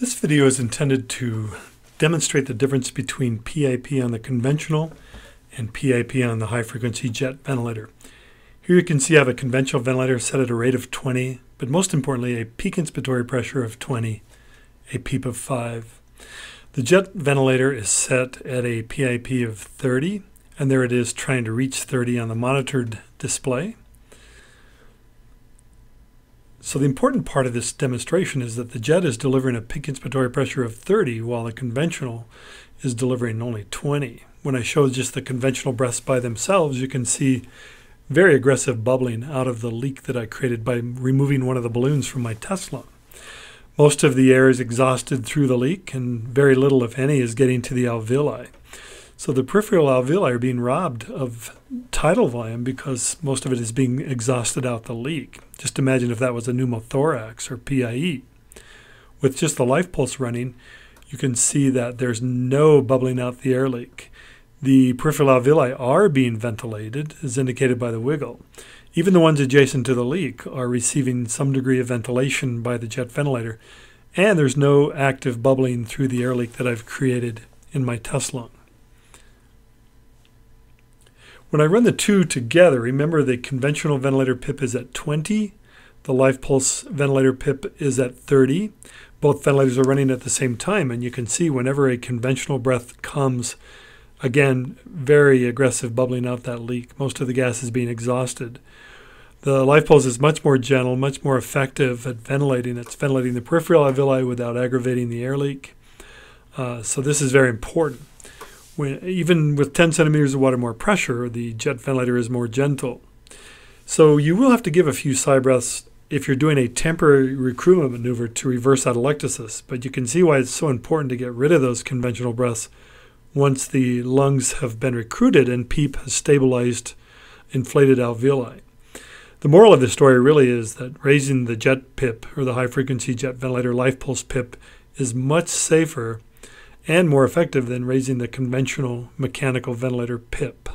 This video is intended to demonstrate the difference between PIP on the conventional and PIP on the high frequency jet ventilator. Here you can see I have a conventional ventilator set at a rate of 20, but most importantly a peak inspiratory pressure of 20, a PEEP of 5. The jet ventilator is set at a PIP of 30, and there it is trying to reach 30 on the monitored display. So the important part of this demonstration is that the jet is delivering a peak inspiratory pressure of 30 while the conventional is delivering only 20. When I show just the conventional breaths by themselves, you can see very aggressive bubbling out of the leak that I created by removing one of the balloons from my test lung. Most of the air is exhausted through the leak and very little, if any, is getting to the alveoli. So the peripheral alveoli are being robbed of tidal volume because most of it is being exhausted out the leak. Just imagine if that was a pneumothorax or PIE. With just the life pulse running, you can see that there's no bubbling out the air leak. The peripheral alveoli are being ventilated, as indicated by the wiggle. Even the ones adjacent to the leak are receiving some degree of ventilation by the jet ventilator, and there's no active bubbling through the air leak that I've created in my test lung. When I run the two together, remember the conventional ventilator PIP is at 20, the life pulse ventilator PIP is at 30. Both ventilators are running at the same time, and you can see whenever a conventional breath comes, again, very aggressive bubbling out that leak. Most of the gas is being exhausted. The life pulse is much more gentle, much more effective at ventilating. It's ventilating the peripheral alveoli without aggravating the air leak. Uh, so this is very important when, even with 10 centimeters of water more pressure, the jet ventilator is more gentle. So you will have to give a few sigh breaths if you're doing a temporary recruitment maneuver to reverse atelectasis, but you can see why it's so important to get rid of those conventional breaths once the lungs have been recruited and PEEP has stabilized inflated alveoli. The moral of the story really is that raising the jet PIP or the high frequency jet ventilator life pulse PIP is much safer and more effective than raising the conventional mechanical ventilator PIP.